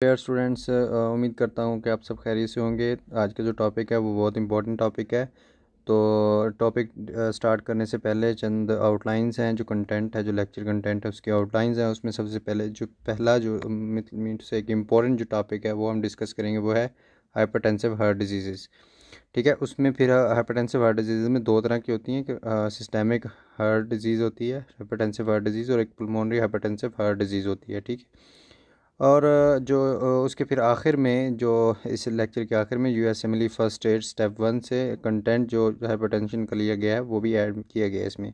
यार स्टूडेंट्स उम्मीद करता हूँ कि आप सब खैरियत से होंगे। आज का जो टॉपिक है, वो बहुत इंपॉर्टेंट टॉपिक है। तो टॉपिक स्टार्ट करने से पहले चंद आउटलाइंस हैं, जो कंटेंट है, जो लेक्चर कंटेंट है, उसके आउटलाइंस हैं। उसमें सबसे पहले जो पहला, जो मीट से एक इंपॉर्टेंट जो टॉपिक है, वो हम डिस्कस करेंगे, वो है हाइपरटेंसिव हार्ट डिज़ीज़ ठीक है, उसमें फिर हाइपरटेंसिव हार्ट डिज़ीज़ में दो तरह की होती हैं। कि सिस्टेमिक हार्ट डिज़ीज़ होती है हाइपरटेंसिव हार्ट डिज़ीज़ और एक पुलमोनरी हाइपरटेंसिव हार्ट डिज़ीज़ होती है। ठीक है और जो उसके फिर आखिर में, जो इस लेक्चर के आखिर में यू एस एमली फ़र्स्ट एड स्टेप वन से कंटेंट जो हाइपरटेंशन का लिया गया है, वो भी ऐड किया गया है इसमें।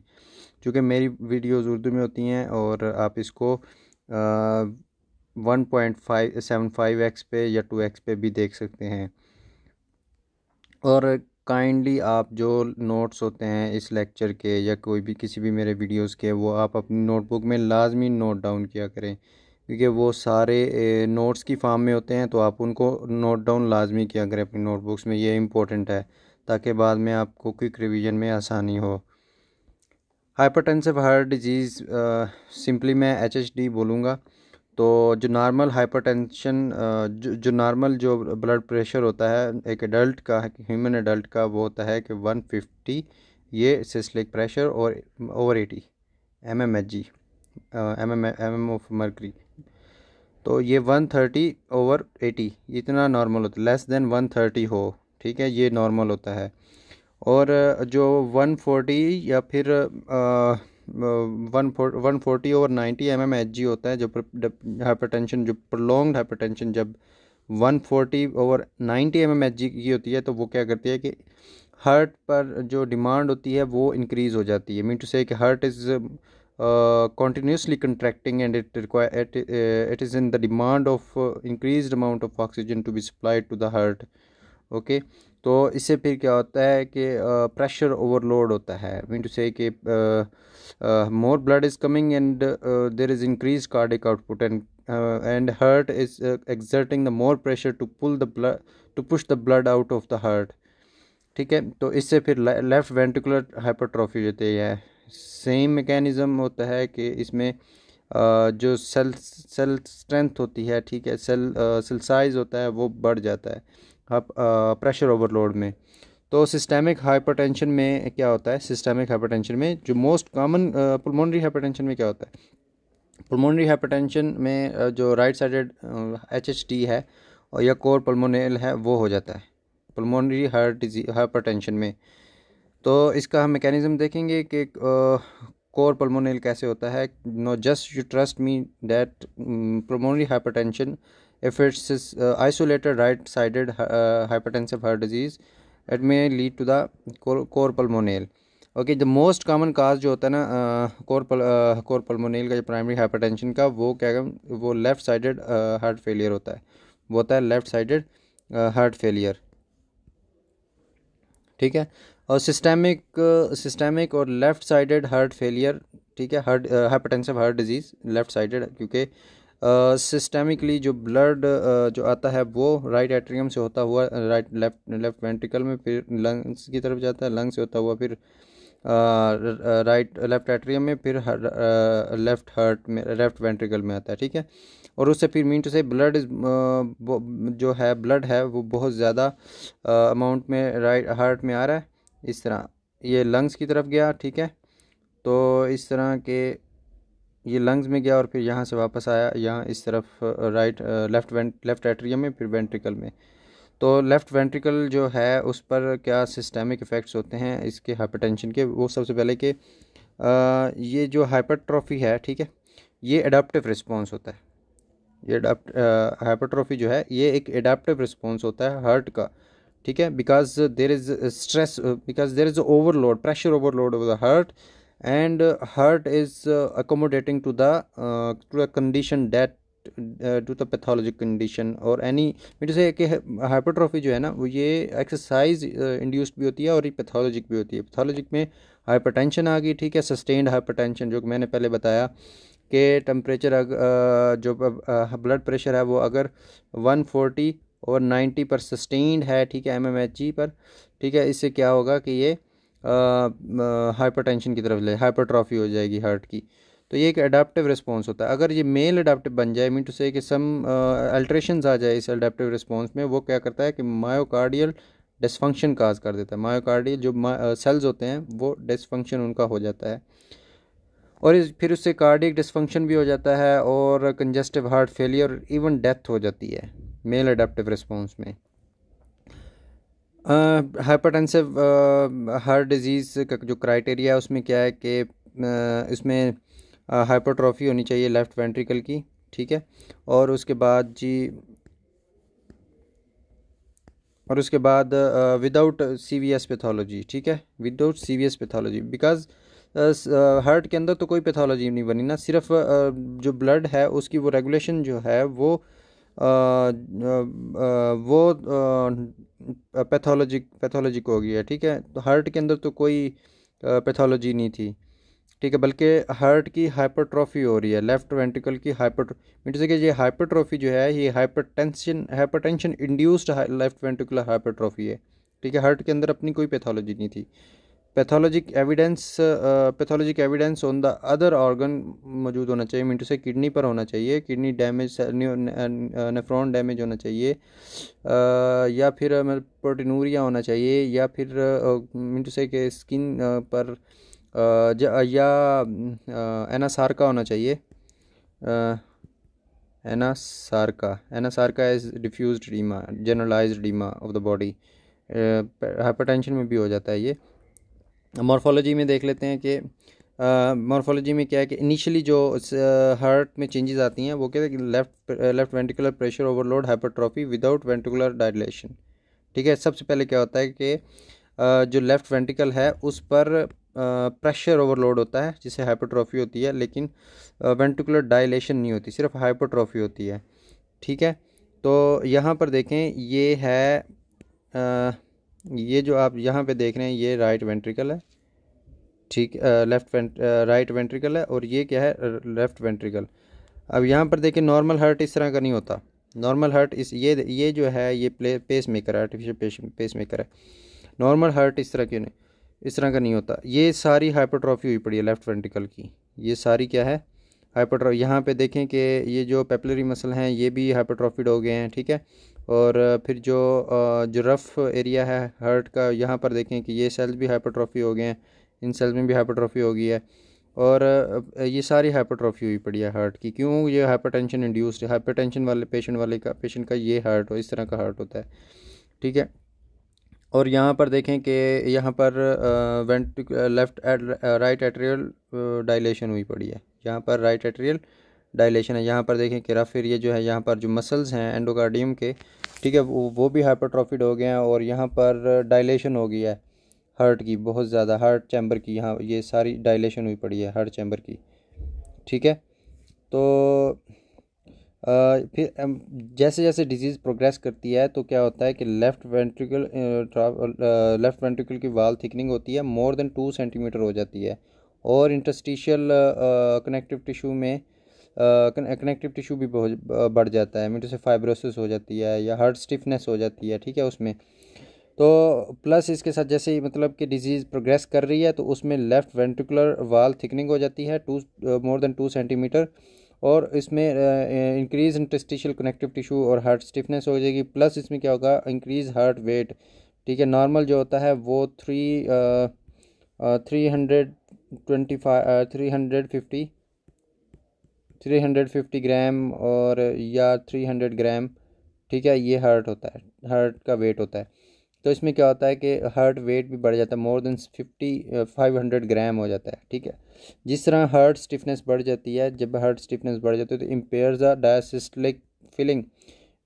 चूँकि मेरी वीडियोज़ उर्दू में होती हैं और आप इसको one point five seven five x पे या टू एक्स पे भी देख सकते हैं। और काइंडली आप जो नोट्स होते हैं इस लेक्चर के या कोई भी किसी भी मेरे वीडियोस के, वो आप अपनी नोटबुक में लाजमी नोट डाउन किया करें। क्योंकि वो सारे नोट्स की फार्म में होते हैं तो आप उनको नोट डाउन लाजमी किया करें अपनी नोटबुक्स में, ये इम्पोर्टेंट है, ताकि बाद में आपको क्विक रिवीजन में आसानी हो। हाइपरटेंसिव हार्ट डिज़ीज़ सिंपली मैं एच एच डी बोलूँगा तो जो नॉर्मल हाइपरटेंशन जो जो नॉर्मल जो ब्लड प्रेशर होता है, एक एडल्ट का ह्यूमन एडल्ट का, वो होता है कि वन फिफ्टी ये सिस्लिक प्रेशर और over eighty M M H G M M M M of mercury तो ये वन थर्टी ओवर एटी इतना नॉर्मल होता है। लेस देन वन थर्टी हो, ठीक है, ये नॉर्मल होता है। और जो वन फोर्टी या फिर one one forty over ninety M M H G होता है, जो हाइपरटेंशन जो प्रोलॉन्ग हाइपरटेंशन जब one forty over ninety M M H G की होती है तो वो क्या करती है कि हार्ट पर जो डिमांड होती है, वो इंक्रीज़ हो जाती है। मीन टू से कि heart is uh, continuously contracting and it require it, uh, it is in the demand of uh, increased amount of oxygen to be supplied to the heart. Okay okay? तो इससे फिर क्या होता है कि pressure uh, overload होता है। Mean to say कि more blood is coming and there is increase cardiac output and and heart is exerting the more pressure to pull the blood to push the blood out of the heart ठीक है? तो इससे फिर left ventricular hypertrophy होती है same mechanism होता है कि इसमें जो सेल सेल स्ट्रेंथ होती है, ठीक है सेल सेल साइज़ होता है, वो बढ़ जाता है आप प्रेशर ओवरलोड में। तो सिस्टेमिक हाइपरटेंशन में क्या होता है? सिस्टेमिक हाइपरटेंशन में जो मोस्ट कॉमन पुलमोनरी हाइपरटेंशन में क्या होता है? पुलमोनरी हाइपरटेंशन में जो right sided H H T है और या कोर पल्मोनेल है, वो हो जाता है। पुलमोनरी हार्ट डिज़ीज़ हाइपरटेंशन में। तो इसका हम मैकेनिज़्म देखेंगे कि कोर पल्मोनल कैसे होता है। No just you trust me that pulmonary hypertension if it's uh, isolated right sided uh, hypertensive heart disease it may lead to the pulmonale okay the most common cause जो होता है ना core पल core pulmonale का जो primary hypertension का वो क्या वो लेफ़्ट साइडेड हार्ट फेलियर होता है। वो होता है लेफ़्ट साइडेड हार्ट फेलियर ठीक है? और सिस्टेमिक सिस्टेमिक और लेफ़्ट साइडेड हार्ट फेलियर ठीक है heart hypertensive heart disease left sided क्योंकि सिस्टेमिकली जो ब्लड जो आता है, वो राइट एट्रियम से होता हुआ राइट लेफ़्ट लेफ़्ट वेंट्रिकल में फिर लंग्स की तरफ़ जाता है लंग्स से होता हुआ फिर राइट लेफ़्ट एट्रियम में फिर लेफ़्ट हार्ट में लेफ़्ट वेंट्रिकल में आता है, ठीक है? और उससे फिर मीन टू से ब्लड जो है ब्लड है, वो बहुत ज़्यादा अमाउंट में राइट हार्ट में आ रहा है। इस तरह। ये लंग्स की तरफ़ गया, ठीक है? तो इस तरह के ये लंग्स में गया और फिर यहाँ से वापस आया, यहाँ इस तरफ़ right left vent left atrium में, फिर वेंट्रिकल में। तो लेफ़्ट वेंट्रिकल जो है, उस पर क्या सिस्टेमिक इफ़ेक्ट्स होते हैं इसके हाइपरटेंशन के? वो सबसे पहले कि ये जो हाइपरट्रॉफी है, ठीक है, ये एडाप्टिव रिस्पॉन्स होता है। ये हाइपरट्रॉफी जो है, ये एक एडाप्टिव रिस्पॉन्स होता है हार्ट का। ठीक है? Because there is stress because there is overload pressure overload of the heart and heart is accommodating to the condition that to the pathologic condition और एनी मीट से कि हाइपरट्रॉफी जो है ना वो ये एक्सरसाइज इंड्यूस्ड uh, भी होती है और ये पैथोलॉजिक भी होती है। पैथोलॉजिक में हाइपरटेंशन आ गई ठीक है? सस्टेन्ड हाइपरटेंशन जो कि मैंने पहले बताया कि टेम्परेचर uh, जो ब्लड uh, प्रेशर है वो अगर 140 और 90 पर सस्टेन्ड है, ठीक है एम पर। ठीक है, इससे क्या होगा कि ये हाइपरटेंशन की तरफ़ ले हाइपरट्रॉफी हो जाएगी हार्ट की। तो ये एक अडाप्टिव रिस्पॉन्स होता है। अगर ये मेल अडाप्टिव बन जाए मीन टू से कि सम अल्ट्रेशन आ जाए इस अडाप्टिव रिस्पॉन्स में, वो क्या करता है कि मायोकार्डियल डिसफंक्शन काज कर देता है। मायोकार्डियल जो सेल्स होते हैं, वो डिसफंक्शन उनका हो जाता है। और इस फिर उससे कार्डिक डिसफंक्शन भी हो जाता है और congestive heart failure even death हो जाती है मेल अडेप्टिव रिस्पॉन्स में। हाइपरटेंसिव हार्ट डिज़ीज़ का जो क्राइटेरिया है, उसमें क्या है कि इसमें हाइपरट्रॉफी होनी चाहिए लेफ़्ट वेंट्रिकल की, ठीक है? और उसके बाद जी, और उसके बाद without C V S pathology ठीक है? Without C V S pathology because heart के अंदर तो कोई पैथोलॉजी नहीं बनी ना, सिर्फ़ जो ब्लड है, उसकी वो रेगुलेशन जो है, वो वो पैथोलॉजिक पैथोलॉजिक हो गया ठीक है? तो हार्ट के अंदर तो कोई पैथोलॉजी नहीं थी, ठीक है? बल्कि हार्ट की हाइपरट्रॉफी हो रही है, लेफ़्ट वेंट्रिकल की हाइपर से कि ये हाइपरट्रॉफी जो है, ये hypertension hypertension induced left ventricular hypertrophy है, ठीक है? हार्ट के अंदर अपनी कोई पैथोलॉजी नहीं थी। Pathologic evidence pathologic evidence on the other organ मौजूद होना चाहिए। मीन से किडनी पर होना चाहिए। किडनी डैमेज नेफ्रॉन डैमेज होना चाहिए। Uh, या फिर मतलब प्रोटीनूरिया होना चाहिए। या फिर मीन टू से कि स्किन पर uh, या एनासारका होना चाहिए। Anasarca. Anasarca is diffuse oedema generalise oedema of the body hypertension में भी हो जाता है ये। मॉर्फोलॉजी में देख लेते हैं कि मॉर्फोलॉजी में क्या है कि इनिशियली जो हार्ट में चेंजेस आती हैं, वो क्या है कि left left ventricular pressure overload hypertrophy without ventricular dilation ठीक है? सबसे पहले क्या होता है कि जो लेफ़्ट वेंटिकल है, उस पर प्रेशर ओवरलोड होता है, जिसे हाइपरट्रॉफी होती है, लेकिन वेंटिकुलर डायलेशन नहीं होती, सिर्फ़ हाइपरट्रॉफी होती है। ठीक है? तो यहाँ पर देखें, ये है ये जो आप यहाँ पे देख रहे हैं, ये राइट वेंट्रिकल है। ठीक लेफ़्ट राइट वेंट्रिकल है और ये क्या है लेफ़्ट वेंट्रिकल अब यहाँ पर देखें नॉर्मल हार्ट इस तरह का नहीं होता। नॉर्मल हार्ट इस, ये ये जो है, ये प्ले पेस मेकर है आर्टिफिशियल पेस मेकर है। नॉर्मल हार्ट इस तरह की नहीं, इस तरह का नहीं होता। ये सारी हाइपरट्रॉफी हुई पड़ी है लेफ़्ट वेंट्रिकल की। ये सारी क्या है हाइपरट्रॉफी यहाँ पे देखें कि ये जो पेपलरी मसल हैं, ये भी हाइपरट्रॉफिड हो गए हैं, ठीक है? और फिर जो जो रफ़ एरिया है हार्ट का, यहाँ पर देखें कि ये सेल्स भी हाइपरट्रॉफी हो गए हैं। इन सेल्स में भी हाइपरट्रॉफी हो गई है। और ये सारी हाइपरट्रॉफी हुई पड़ी है हार्ट की। क्यों ये हाइपरटेंशन इंड्यूस्ड है? हाइपरटेंशन वाले पेशेंट वाले का पेशेंट का ये हार्ट हो, इस तरह का हार्ट होता है। ठीक है? और यहाँ पर देखें कि यहाँ पर vent left right atrial dilation हुई पड़ी है। यहाँ पर राइट एट्रियल डायलेशन है। यहाँ पर देखें कि फिर ये जो है यहाँ पर जो मसल्स हैं एंडोकार्डियम के ठीक है वो वो भी हाइपरट्रॉफिड हो गए हैं और यहाँ पर डायलेशन हो गया है हार्ट की बहुत ज़्यादा हार्ट चैम्बर की यहाँ ये सारी डायलेशन हुई पड़ी है हार्ट चैम्बर की ठीक है? तो आ, फिर जैसे जैसे डिज़ीज़ प्रोग्रेस करती है तो क्या होता है कि लेफ़्ट वेंट्रिकल लेफ़्ट वेंट्रिकल की वाल थिकनिंग होती है मोर देन टू सेंटीमीटर हो जाती है और इंटरस्टिशियल कनेक्टिव टिश्यू में कनेक्टिव टिश्यू भी बढ़ जाता है मीटर से फाइब्रोसिस हो जाती है, या हार्ट स्टिफनेस हो जाती है, ठीक है, उसमें। तो प्लस इसके साथ जैसे ही मतलब कि डिज़ीज़ प्रोग्रेस कर रही है तो उसमें लेफ़्ट वेंट्रिकुलर वाल थिकनिंग हो जाती है to more than two centimetre और इसमें इंक्रीज़ इंटस्टिशियल कनेक्टिव टिश्यू और हार्ट स्टिफनेस हो जाएगी प्लस इसमें क्या होगा इंक्रीज़ हार्ट वेट ठीक है नॉर्मल जो होता है, वो three three hundred twenty five three hundred fifty three hundred fifty gram और, या थ्री हंड्रेड ग्राम ठीक है, ये हार्ट होता है, हार्ट का वेट होता है। तो इसमें क्या होता है कि हार्ट वेट भी बढ़ जाता है more than fifty five hundred gram हो जाता है, ठीक है। जिस तरह हार्ट स्टिफनेस बढ़ जाती है, जब हार्ट स्टिफनेस बढ़ जाती है तो impair the diastolic filling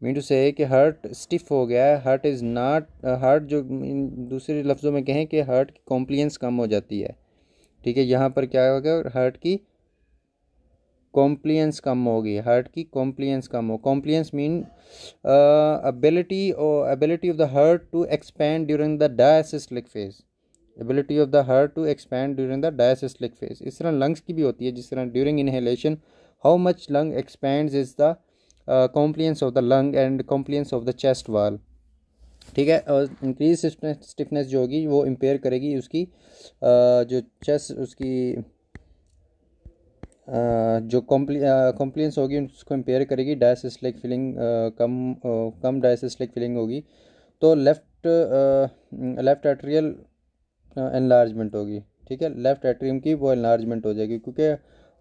mean to say कि हार्ट स्टिफ हो गया है, हार्ट इज़ नॉट, हार्ट जो दूसरे लफ्ज़ों में कहें कि हार्ट की कॉम्प्लियंस कम हो जाती है, ठीक है। यहाँ पर क्या होगा, हार्ट की कॉम्प्लियंस कम होगी हार्ट की कॉम्प्लियंस कम हो। कॉम्प्लियंस मीन एबिलिटी और ability of the heart to expand during the diastolic phase ability of the heart to expand during the diastolic phase इस तरह लंग्स की भी होती है जिस तरह during inhalation how much lung expand is the compliance of the lung and compliance of the chest wall ठीक है और इंक्रीज स्टिफनेस जो होगी वो इम्पेयर करेगी उसकी uh, जो चेस्ट उसकी जो कॉम्प्लियंस होगी, उसको इम्पेयर करेगी डायसिस्लिक फीलिंग कम कम डायसिस्लिक फीलिंग होगी। तो लेफ़्ट लेफ़्ट एट्रियल एनलार्जमेंट होगी, ठीक है? लेफ़्ट एट्रियम की वो एनलार्जमेंट हो जाएगी, क्योंकि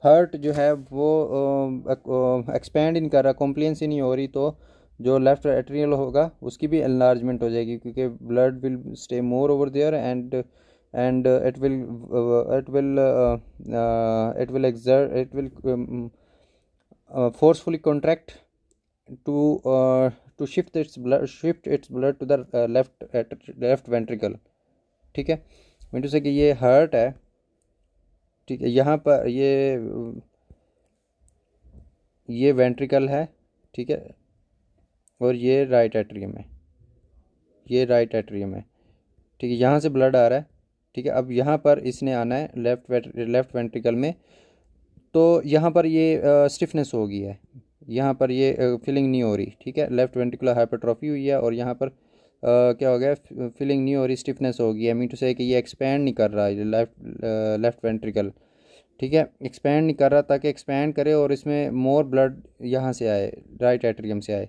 हर्ट जो है वो एक्सपेंड ही नहीं कर रहा कॉम्प्लियंस ही नहीं हो रही तो जो लेफ़्ट एट्रियल होगा, उसकी भी एनलार्जमेंट हो जाएगी, क्योंकि blood will stay more over there and and uh, it will uh, it will uh, it will exert it will um, forcefully contract to to shift its blood shift its blood to the left at left ventricle ठीक है mean to say कि ये heart है ठीक है यहाँ पर ये ये वेंट्रिकल है ठीक है और ये राइट एट्रियम है ये राइट एट्रियम है ठीक है यहाँ से ब्लड आ रहा है ठीक है अब यहाँ पर इसने आना है लेफ़्ट लेफ़्ट वेंट्रिकल में तो यहाँ पर ये स्टिफनेस हो गई है। यहाँ पर ये फिलिंग नहीं हो रही ठीक है? लेफ़्ट वेंट्रिकुलर हाइपरट्रॉफी हुई है और यहाँ पर आ, क्या हो गया फिलिंग नहीं हो रही स्टिफनेस हो गई है। मीन टू से कि ये एक्सपेंड नहीं कर रहा है लेफ़्ट लेफ़्ट वेंट्रिकल ठीक है? एक्सपेंड नहीं कर रहा ताकि एक्सपेंड करे और इसमें मोर ब्लड यहाँ से आए राइट एट्रियम से आए।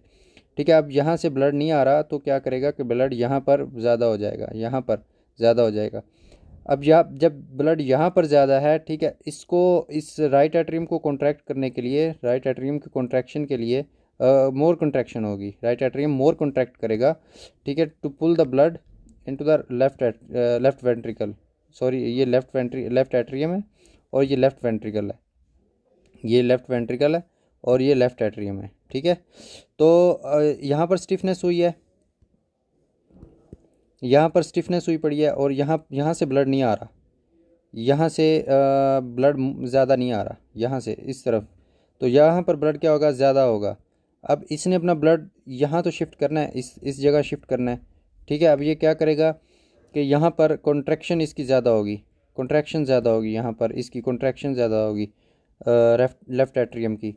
ठीक है अब यहाँ से ब्लड नहीं आ रहा तो क्या करेगा कि ब्लड यहाँ पर ज़्यादा हो जाएगा यहाँ पर ज़्यादा हो जाएगा। अब यहाँ जब ब्लड यहाँ पर ज़्यादा है, ठीक है, इसको, इस राइट एट्रियम को कॉन्ट्रैक्ट करने के लिए राइट एट्रियम के कॉन्ट्रैक्शन के लिए मोर कॉन्ट्रैक्शन होगी। राइट एट्रियम मोर कॉन्ट्रैक्ट करेगा, ठीक है to pull the blood into the left left ventricle sorry ये लेफ़्ट वेंट्री लेफ़्ट एट्रियम है और ये लेफ़्ट वेंट्रिकल है। ये लेफ़्ट वेंट्रिकल है और ये लेफ़्ट एट्रियम है, ठीक है? तो यहाँ पर स्टिफनेस हुई है। यहाँ पर स्टिफनेस हुई पड़ी है और यहाँ यहाँ से ब्लड नहीं आ रहा। यहाँ से ब्लड ज़्यादा नहीं आ रहा। यहाँ से, इस तरफ़। तो यहाँ पर ब्लड क्या होगा? ज़्यादा होगा। अब इसने अपना ब्लड यहाँ तो शिफ्ट करना है, इस इस जगह शिफ्ट करना है। ठीक है, अब ये क्या करेगा कि यहाँ पर कॉन्ट्रैक्शन इसकी ज़्यादा होगी। कॉन्ट्रैक्शन ज़्यादा होगी यहाँ पर, इसकी कॉन्ट्रैक्शन ज़्यादा होगी लेफ़्ट एट्रियम की।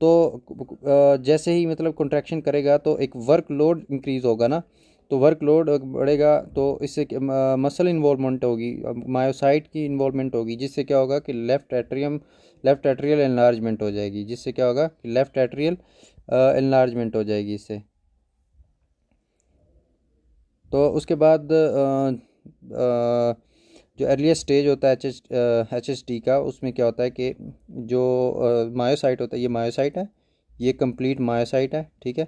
तो जैसे ही मतलब कॉन्ट्रैक्शन करेगा तो एक वर्क लोड इंक्रीज़ होगा ना। तो वर्कलोड बढ़ेगा तो इससे मसल इन्वॉल्वमेंट होगी मायोसाइट की इन्वॉलमेंट होगी जिससे क्या होगा कि left atrium left atrial enlargement हो जाएगी जिससे क्या होगा कि लेफ़्ट एट्रियल एनलार्जमेंट हो जाएगी इससे। तो उसके बाद आ, आ, जो अर्लीस्ट स्टेज होता है एच एच एच डी का उसमें क्या होता है कि जो मायोसाइट होता है ये मायोसाइट है ये कंप्लीट मायोसाइट है ठीक है?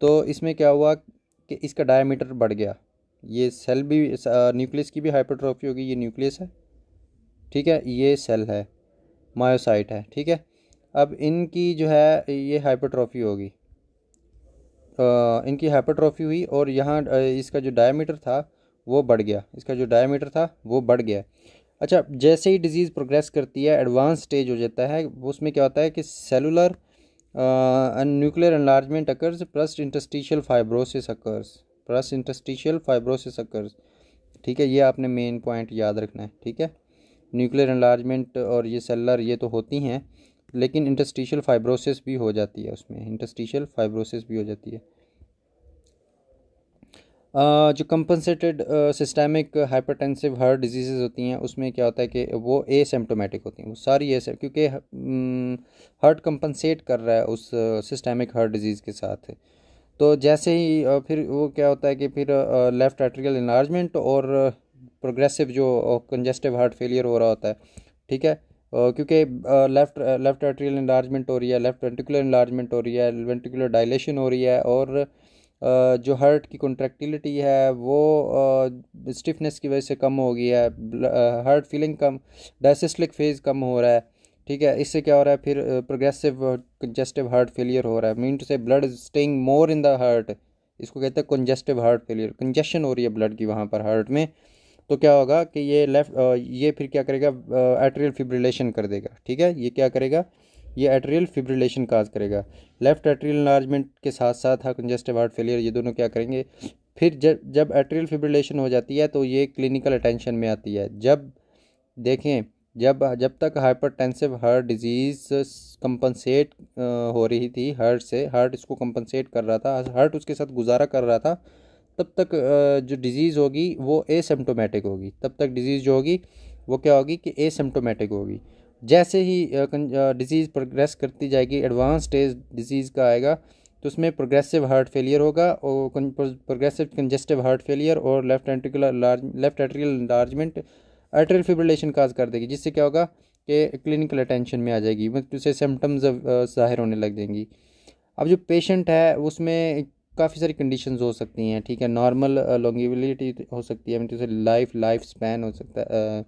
तो इसमें क्या हुआ कि इसका डायमीटर बढ़ गया। ये सेल भी न्यूक्लियस की भी हाइपरट्रॉफी होगी, ये न्यूक्लियस है। ठीक है? ये सेल है मायोसाइट है। ठीक है? अब इनकी जो है, ये हाइपरट्रॉफी होगी। इनकी हाइपरट्रॉफी हुई और यहाँ इसका जो डायमीटर था, वो बढ़ गया। इसका जो डायमीटर था, वो बढ़ गया। अच्छा जैसे ही डिज़ीज़ प्रोग्रेस करती है एडवांस स्टेज हो जाता है, उसमें क्या होता है कि cellular and nuclear enlargement occurs, plus interstitial fibrosis occurs. Plus interstitial fibrosis ठीक है, ये आपने मेन पॉइंट याद रखना है, ठीक है? न्यूक्लियर एनलार्जमेंट और ये सेलर ये तो होती हैं, लेकिन इंटस्टिशियल फाइब्रोसिस भी हो जाती है उसमें इंटस्टिशियल फाइब्रोसिस भी हो जाती है। जो compensated systemic hypertensive heart disease होती हैं, उसमें क्या होता है कि वो ए सिम्टोमेटिक होती हैं। वो सारी ए क्योंकि हार्ट कंपनसेट कर रहा है उस सिस्टेमिक हार्ट डिज़ीज़ के साथ। तो जैसे ही फिर वो क्या होता है कि फिर लेफ़्ट एट्रियल इन्लार्जमेंट और प्रोग्रेसिव जो कंजेस्टिव हार्ट फेलियर हो रहा होता है, ठीक है? क्योंकि लेफ़्ट लेफ़्ट एट्रियल इन्लार्जमेंट हो रही है लेफ़्ट वेंटिकुलर इन्लार्जमेंट हो रही है वेंटिकुलर डायलेशन हो रही है और जो हार्ट की कॉन्ट्रैक्टिलिटी है, वो स्टिफनेस की वजह से कम हो गई है हार्ट फीलिंग कम डायसिस्टिक फ़ेज़ कम हो रहा है, ठीक है? इससे क्या हो रहा है, फिर प्रोग्रेसिव कंजेस्टिव हार्ट फेलियर हो रहा है। Mean to say blood staying more in the heart इसको कहते हैं कंजेस्टिव हार्ट फेलियर कंजेशन हो रही है ब्लड की वहाँ पर हार्ट में। तो क्या होगा कि ये लेफ़्ट ये फिर क्या करेगा एट्रियल फिब्रिलेशन कर देगा, ठीक है? ये क्या करेगा ये एट्रियल फिब्रिलेशन काज करेगा। लेफ़्ट एट्रियल इन्लार्जमेंट के साथ साथ हाँ कंजेस्टिव हार्ट फेलियर ये दोनों क्या करेंगे? फिर जब जब एट्रियल फिब्रिलेशन हो जाती है तो ये क्लिनिकल अटेंशन में आती है। जब देखें, जब जब तक हाइपरटेंसिव हार्ट डिज़ीज़ कंपनसेट हो रही थी हार्ट से हार्ट इसको कंपनसेट कर रहा था हार्ट उसके साथ गुजारा कर रहा था, तब तक जो डिज़ीज़ होगी वो एसिम्टोमेटिक होगी। तब तक डिज़ीज़ जो होगी वो क्या होगी कि एसिम्टोमेटिक होगी। जैसे ही डिज़ीज़ प्रोग्रेस करती जाएगी एडवांस स्टेज डिज़ीज़ का आएगा तो उसमें प्रोग्रेसिव हार्ट फेलियर होगा और प्रोग्रेसिव कंजेस्टिव हार्ट फेलियर और left ventricular large left atrial enlargement atrial fibrillation cause कर देगी, जिससे क्या होगा कि क्लिनिकल अटेंशन में आ जाएगी मतलब उसे सिम्टम्स ज़ाहिर होने लग जाएँगी। अब जो पेशेंट है, उसमें काफ़ी सारी कंडीशंस हो सकती हैं, ठीक है नॉर्मल लॉन्गिबिलिटी हो सकती है मतलब लाइफ लाइफ स्पैन हो सकता है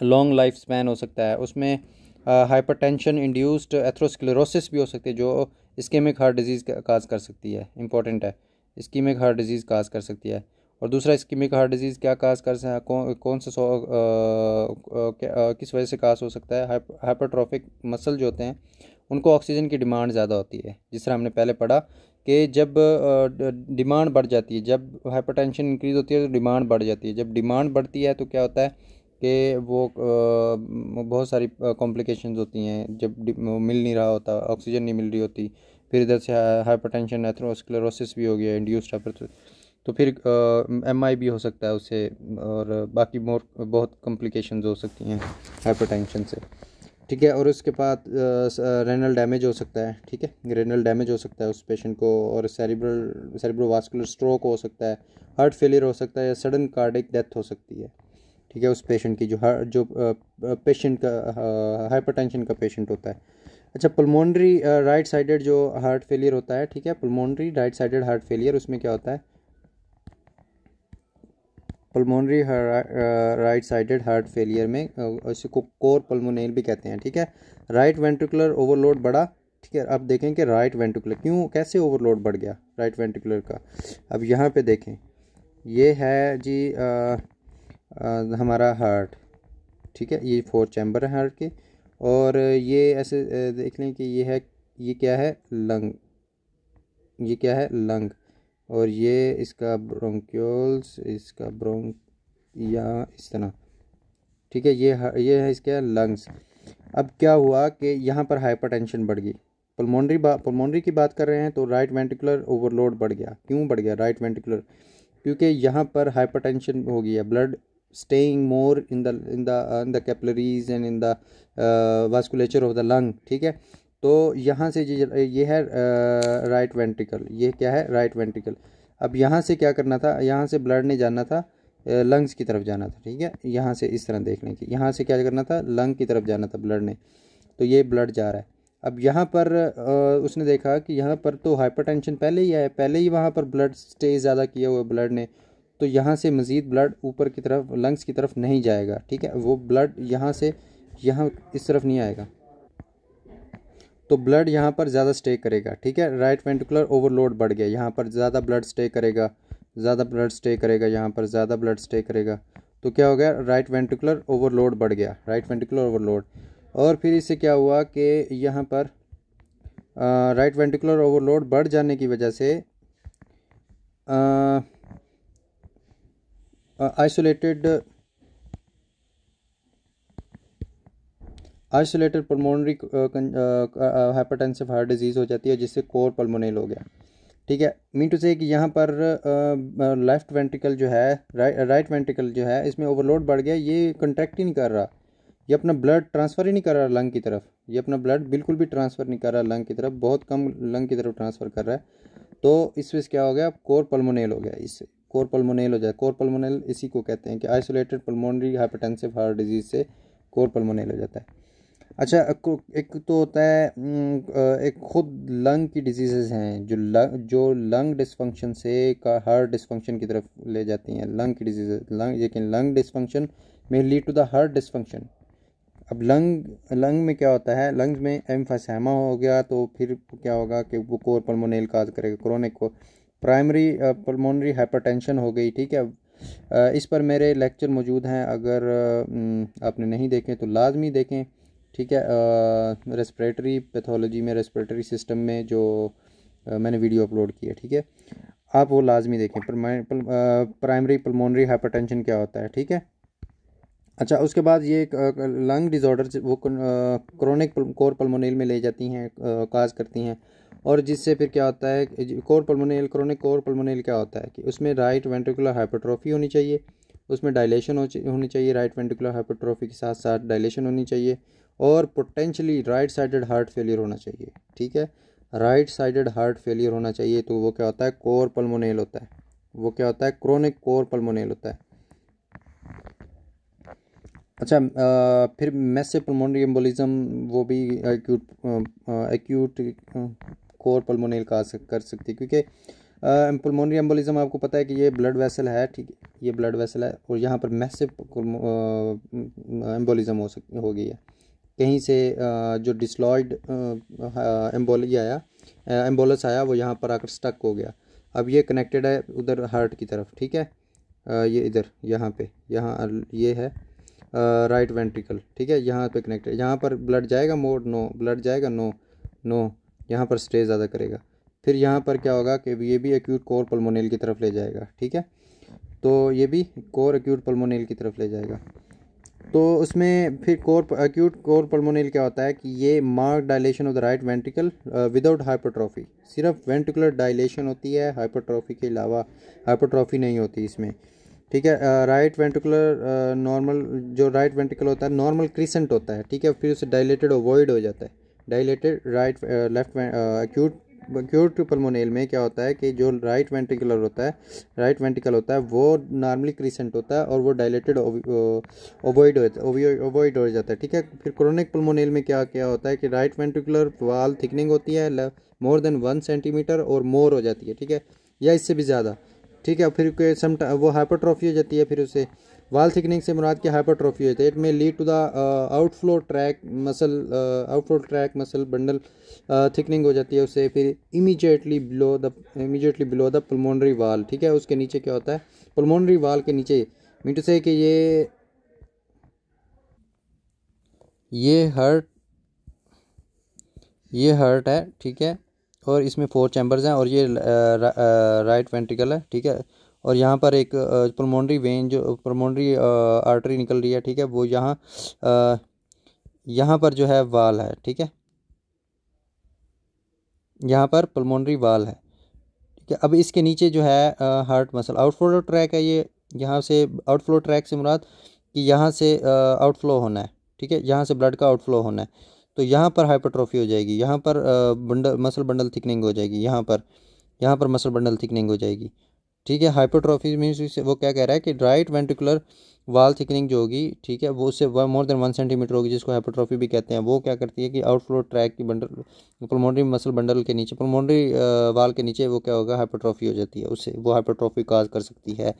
लॉन्ग लाइफ स्पैन हो सकता है। उसमें हाइपरटेंशन इंड्यूस्ड एथ्रोस्क्लेरोसिस भी हो सकती है, जो स्कीमिक हार्ट डिज़ीज़ काज कर सकती है। इंपॉर्टेंट है। स्कीमिक हार्ट डिज़ीज़ काज कर सकती है। और दूसरा स्कीमिक हार्ट डिज़ीज़ क्या काज कर सकता है? कौन कौन सा किस वजह से काज हो सकता है? हाइपरट्रॉफिक मसल जो होते हैं, उनको ऑक्सीजन की डिमांड ज़्यादा होती है। जिस तरह हमने पहले पढ़ा कि जब डिमांड बढ़ जाती है, जब हाइपरटेंशन इंक्रीज़ होती है तो डिमांड बढ़ जाती है। जब डिमांड बढ़ती है तो क्या होता है? कि वो बहुत सारी कॉम्प्लिकेशन होती हैं। जब मिल नहीं रहा होता ऑक्सीजन नहीं मिल रही होती, फिर इधर से हाइपर टेंशन एथ्रोस्क्लेरोसिस भी हो गया इंड्यूस्ड हाइपर तो फिर एम आई भी हो सकता है उससे, और बाकी मोर बहुत कॉम्प्लिकेशन हो सकती हैं हाइपरटेंशन से। ठीक है, और उसके बाद रेनल डैमेज हो सकता है, ठीक है? रेनल डैमेज हो सकता है उस पेशेंट को, और सेरिब्रल सेरिब्रोवास्कुलर स्ट्रोक हो सकता है हार्ट फेलियर हो सकता है या सडन कार्डिक डेथ हो सकती है। ठीक है उस पेशेंट की जो हर जो पेशेंट का हाइपरटेंशन का पेशेंट होता है। अच्छा पल्मोनरी राइट साइडेड जो हार्ट फेलियर होता है ठीक है pulmonary right sided heart failure उसमें क्या होता है? Pulmonary right sided heart failure में इसको कोर पल्मोनेल भी कहते हैं ठीक है? राइट वेंट्रिकुलर ओवरलोड बढ़ा ठीक है अब देखें कि राइट वेंट्रिकुलर क्यों कैसे ओवरलोड बढ़ गया राइट वेंट्रिकुलर का? अब यहाँ पे देखें ये है जी आ, हमारा हार्ट, ठीक है? ये फोर चैम्बर है हार्ट के। और ये ऐसे देख लें कि ये है, ये क्या है? लंग ये क्या है? लंग और ये इसका ब्रोंक्यूल्स इसका ब्रोंक या इस तरह, ठीक है? ये ये है इसके लंग्स अब क्या हुआ कि यहाँ पर हाइपरटेंशन बढ़ गई। पल्मोनरी बा पल्मोनरी की बात कर रहे हैं तो राइट वेंटिकुलर ओवरलोड बढ़ गया। क्यों बढ़ गया राइट वेंटिकुलर क्योंकि यहाँ पर हाइपरटेंशन हो गई है blood staying more in the in the uh, in the capillaries and in the uh, vasculature of the lung ठीक है? तो यहाँ से ये है राइट uh, वेंट्रिकल ये क्या है? राइट वेंट्रिकल अब यहाँ से क्या करना था? यहाँ से ब्लड नहीं जाना था लंग्स uh, की तरफ़ जाना था ठीक है? यहाँ से इस तरह देखने की यहाँ से क्या करना था? लंग की तरफ़ जाना था ब्लड ने। तो ये ब्लड जा रहा है। अब यहाँ पर आ, उसने देखा कि यहाँ पर तो हाइपरटेंशन पहले ही है पहले ही वहाँ पर ब्लड स्टे ज़्यादा किया हुआ ब्लड ने। तो यहाँ से मज़ीद ब्लड ऊपर की तरफ़ लंग्स की तरफ़ नहीं जाएगा ठीक है? वो ब्लड यहाँ से यहाँ इस तरफ़ नहीं आएगा। तो ब्लड यहाँ पर ज़्यादा स्टे करेगा ठीक है? राइट वेंटिकुलर ओवरलोड बढ़ गया यहाँ पर ज़्यादा ब्लड स्टे करेगा ज़्यादा ब्लड स्टे करेगा यहाँ पर ज़्यादा ब्लड स्टे करेगा। तो क्या हो गया? राइट वेंटिकुलर ओवरलोड बढ़ गया राइट वेंटिकुलर ओवरलोड और फिर इससे क्या हुआ कि यहाँ पर राइट वेंटिकुलर ओवरलोड बढ़ जाने की वजह से आ, isolated isolated pulmonary hypertensive heart disease हो जाती है, जिससे कोर पल्मोनेल हो गया। ठीक है? मीन टू से कि यहाँ पर लेफ़्ट वेंट्रिकल जो है राइट वेंट्रिकल जो है, इसमें ओवरलोड बढ़ गया। ये कंट्रैक्ट ही नहीं कर रहा। ये अपना ब्लड ट्रांसफ़र ही नहीं कर रहा लंग की तरफ़। ये अपना ब्लड बिल्कुल भी ट्रांसफ़र नहीं कर रहा लंग की तरफ़। बहुत कम लंग की तरफ़ ट्रांसफ़र कर रहा है। तो इसमें क्या हो गया? कोर पल्मोनेल हो गया इससे। कोर पल्मोनेल हो जाए। कोर पल्मोनेल इसी को कहते हैं कि isolated pulmonary hypertensive heart disease से कोर पल्मोनेल हो जाता है। अच्छा एक तो होता है एक खुद लंग की डिज़ीज़ हैं, जो लंग जो लंग डिसफंक्शन से का हार्ट डिसफंक्शन की तरफ़ ले जाती हैं। लंग की डिज़ीज़ लंग लेकिन लंग डिसफंक्शन में lead to the heart dysfunction अब लंग लंग में क्या होता है? लंग्स में एम्फासैमा हो गया तो फिर क्या होगा कि वो कोर पल्मोनेल काज करेगा क्रोनिक को। प्राइमरी पल्मोनरी हाइपरटेंशन हो गई ठीक है? Uh, इस पर मेरे लेक्चर मौजूद हैं अगर uh, आपने नहीं देखे तो लाजमी देखें ठीक है? रेस्परेटरी पैथोलॉजी में रेस्परेटरी सिस्टम में जो uh, मैंने वीडियो अपलोड की है ठीक है? आप वो लाजमी देखें प्राइमरी पल्मोनरी हाइपरटेंशन क्या होता है ठीक है? अच्छा उसके बाद ये एक लंग डिज़ॉर्डर वो क्रोनिक कोर पल्मोनेल में ले जाती हैं काज करती हैं। और जिससे फिर क्या होता है cor pulmonale chronic cor pulmonale क्या होता है कि उसमें राइट वेंट्रिकुलर हाइपरट्रॉफी होनी चाहिए, उसमें डायलेशन होनी चाहिए राइट वेंटिकुलर हाइपरट्रॉफी के साथ साथ डायलेशन होनी चाहिए और potentially right sided heart failure होना चाहिए, ठीक है? राइट साइडेड हार्ट फेलियर होना चाहिए तो वो क्या होता है? कोर पल्मोनेल होता है। वो क्या होता है? क्रोनिक कोर पल्मोनेल होता है। अच्छा फिर मैसे पल्मोनरी एम्बोलिज्म वो भी एक्यूट एक्यूट कोर पल्मोनेल का कर सकती है, क्योंकि पल्मोनरी एम्बोलिज्म आपको पता है कि ये ब्लड वेसल है, ठीक है, ये ब्लड वेसल है, और यहाँ पर मैसिव एम्बोलिज्म हो सक, हो गई है। कहीं से जो डिस्लॉयड एम्बोली आया एम्बोलस आया, वो यहाँ पर आकर स्टक हो गया। अब ये कनेक्टेड है उधर हार्ट की तरफ़, ठीक है? ये इधर, यहाँ पे, यहाँ ये है राइट वेंट्रिकल ठीक है? यहाँ पे कनेक्टेड यहाँ पर ब्लड जाएगा मोड नो ब्लड जाएगा नो नो यहाँ पर स्टे ज़्यादा करेगा। फिर यहाँ पर क्या होगा कि ये भी एक्यूट कोर पल्मोनेल की तरफ़ ले जाएगा, ठीक है? तो ये भी कोर एक्यूट पल्मोनेल की तरफ़ ले जाएगा। तो उसमें फिर कोर एक्यूट कोर पल्मोनेल क्या होता है कि ये mark dilation of the right ventricle without hypertrophy सिर्फ़ वेंट्रिकुलर डायलेशन होती है हाइपरट्रॉफी के अलावा हाइपरट्रॉफी नहीं होती इसमें, ठीक है? राइट वेंट्रिकुलर नॉर्मल जो राइट वेंट्रिकल होता है नॉर्मल क्रिसेंट होता है, ठीक है? फिर उसे डायलेटेड अवॉइड हो जाता है। Dilated right left acute acute pulmonale में क्या होता है कि जो राइट वेंट्रिकुलर होता है राइट वेंट्रिकल होता है, वो नॉर्मली क्रिसेंट होता है और वो डायलेटेड अवॉइड अवॉइड हो जाता है, ठीक है? फिर क्रोनिक पल्मोनेल में क्या क्या होता है कि राइट वेंट्रिकुलर वाल थिकनिंग होती है मोर देन वन सेंटीमीटर और मोर हो जाती है, ठीक है? या इससे भी ज़्यादा, ठीक है? फिर सम वो हाइपरट्रॉफी हो जाती है, फिर उसे वाल थिकनिंग से मुराद की हाइपरट्रॉफी होती है। It may lead to the outflow tract muscle outflow tract muscle bundle thickening हो जाती है उससे। फिर immediately below the immediately below the pulmonary valve ठीक है? उसके नीचे क्या होता है? पल्मोनरी वाल के नीचे। मीटू से कि ये ये हर्ट ये हर्ट है, ठीक है? और इसमें फोर चैम्बर्स हैं और ये राइट वेंट्रिकल है, ठीक है? और यहाँ पर एक प्रमोंड्री वेन जो प्रमोंड्री आर्टरी निकल रही है, ठीक है? वो यहाँ यहाँ पर जो है वाल है, ठीक है? यहाँ पर पल्मोनरी वाल है, ठीक है? अब इसके नीचे जो है हार्ट मसल आउटफ्लो ट्रैक है ये। यहाँ से आउटफ्लो ट्रैक से मुराद कि यहाँ से आउटफ्लो होना है, ठीक है? यहाँ से ब्लड का आउटफ्लो होना है। तो यहाँ पर हाइपरट्रॉफी हो जाएगी, यहाँ पर बंडल मसल बंडल थिकनिंग हो जाएगी, यहाँ पर यहाँ पर मसल बंडल थिकनिंग हो जाएगी। ठीक है हाइपरट्रॉफी मीन्स वो क्या कह रहा है कि राइट वेंटिकुलर वाल थिकनिंग जो होगी, ठीक है, वो उससे मोर देन वन सेंटीमीटर होगी, जिसको हाइपरट्रॉफी भी कहते हैं। वो क्या करती है कि आउटफ्लो ट्रैक की बंडल पल्मोनरी मसल बंडल के नीचे पल्मोनरी वाल के नीचे वो क्या होगा हाइपरट्रॉफी हो जाती है, उससे वो हाइपरट्रॉफी काज कर सकती है।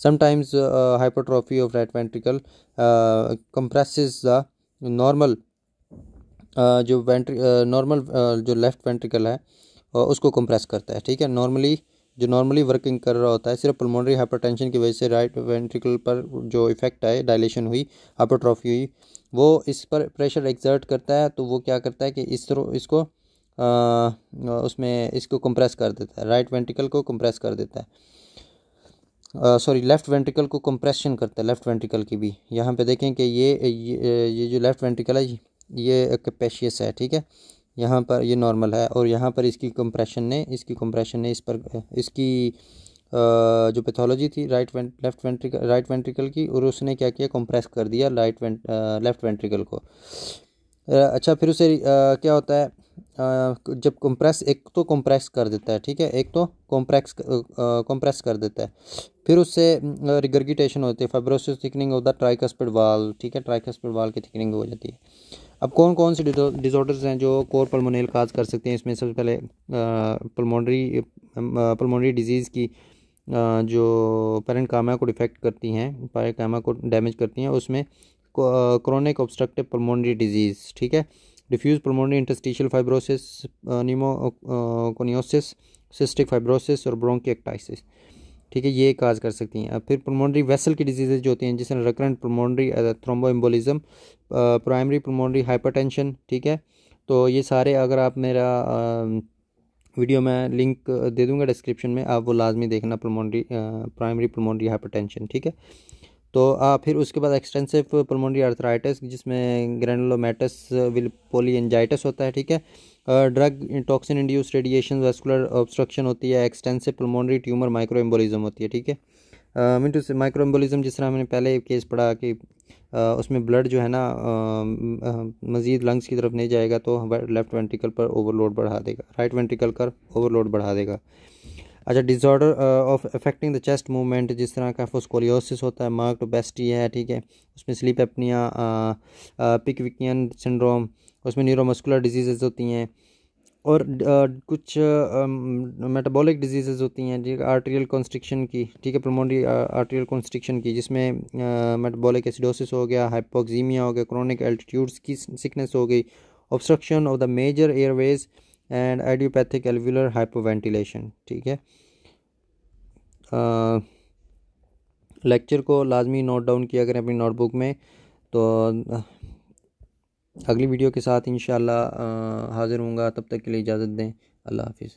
Sometimes hypertrophy of right ventricle compresses the normal जो वेंट्री नॉर्मल जो लेफ़्ट वेंट्रिकल है उसको कंप्रेस करता है, ठीक है। नॉर्मली जो नॉर्मली वर्किंग कर रहा होता है सिर्फ़ पल्मोनरी हाइपरटेंशन की वजह से राइट वेंट्रिकल पर जो इफ़ेक्ट आए डायलेशन हुई हाइपरट्रॉफी हुई वो इस पर प्रेशर एक्सर्ट करता है तो वो क्या करता है कि इस तरह इसको आ, उसमें इसको कंप्रेस कर देता है राइट वेंट्रिकल को कंप्रेस कर देता है। सॉरी लेफ़्ट वेंट्रिकल को कंप्रेशन करता है लेफ़्ट वेंट्रिकल की भी। यहाँ पे देखें कि ये ये, ये जो लेफ़्ट वेंट्रिकल है ये कैपेशियस है ठीक है? यहाँ पर ये नॉर्मल है और यहाँ पर इसकी कंप्रेशन ने, इसकी कंप्रेशन ने इस पर, इसकी जो पैथोलॉजी थी right vent left ventricle right ventricle की, और उसने क्या किया कंप्रेस कर दिया राइट वेंट लेफ़्ट वेंट्रिकल को। अच्छा फिर उसे क्या होता है जब कंप्रेस एक तो कंप्रेस कर देता है, ठीक है, एक तो कॉम्प्रेक्स कंप्रेस कर देता है। फिर उससे रिगर्गिटेशन होती है fibrosis thickening of the tricuspid valve ठीक है ट्राइकस्पिड वाल की थिकनिंग हो जाती है। अब कौन कौन से डिजॉर्डर्स हैं जो कोर पल्मोनेल काज कर सकते हैं? इसमें सबसे पहले पल्मोनरी पल्मोनरी डिज़ीज़ की जो पेरेंट कामा को डिफेक्ट करती हैं पेरेंट कामा को डैमेज करती हैं, उसमें क्रोनिक ऑब्स्ट्रक्टिव पल्मोनरी डिज़ीज़ ठीक है? Diffuse pulmonary interstitial fibrosis pneumoconiosis cystic fibrosis और ब्रोंकिएक्टाइसिस ठीक है, ये काज कर सकती हैं। अब फिर प्रोमोनरी वेसल की डिजीजेज जो होती हैं जिसमें recurrent pulmonary thromboembolism primary pulmonary hypertension ठीक है? तो ये सारे अगर आप मेरा वीडियो में लिंक दे दूँगा डिस्क्रिप्शन में, आप वो लाजमी देखना प्रोमोनरी प्राइमरी प्रोमोनरी हाइपरटेंशन ठीक है? तो आ, फिर उसके बाद एक्सटेंसिव पल्मोनरी अर्थराइटिस जिसमें ग्रेनुलोमेटस विल पोलीएंजाइटिस होता है ठीक है? Drug toxin induce radiation vascular obstruction होती है extensive pulmonary tumour micro embolism होती है ठीक है? मिनटू से माइक्रोम्बोलिज्म जिस तरह मैंने पहले केस पढ़ा कि आ, उसमें ब्लड जो है ना मज़ीद लंग्स की तरफ़ नहीं जाएगा तो लेफ़्ट वेंट्रिकल पर ओवरलोड बढ़ा देगा राइट वेंट्रिकल कर ओवरलोड बढ़ा देगा। अच्छा disorder of affecting the chest movement जिस तरह का फोस्कोलियोसिस होता है मार्क बेस्टी है ठीक है। उसमें स्लीप एपनिया पिकविकियन सिंड्रोम उसमें न्यूरोमस्कुलर डिज़ीज़ होती हैं। और आ, कुछ मेटाबॉलिक डिज़ीज़ होती हैं ठीक आर्टेरियल कॉन्स्ट्रिक्शन की ठीक है प्रोमोनरी आर्टेरियल कॉन्स्ट्रिक्शन की जिसमें मेटाबॉलिक एसिडोसिस हो गया हाइपोक्सीमिया हो गया क्रोनिक एल्टीट्यूड्स की सिकनेस हो गई obstruction of the major airways and idiopathic alveolar hypoventilation ठीक है। लेक्चर को लाजमी नोट डाउन किया करें अपनी नोटबुक में। तो अगली वीडियो के साथ इन हाज़िर हूँगा तब तक के लिए इजाज़त दें। अल्लाह हाफिज़।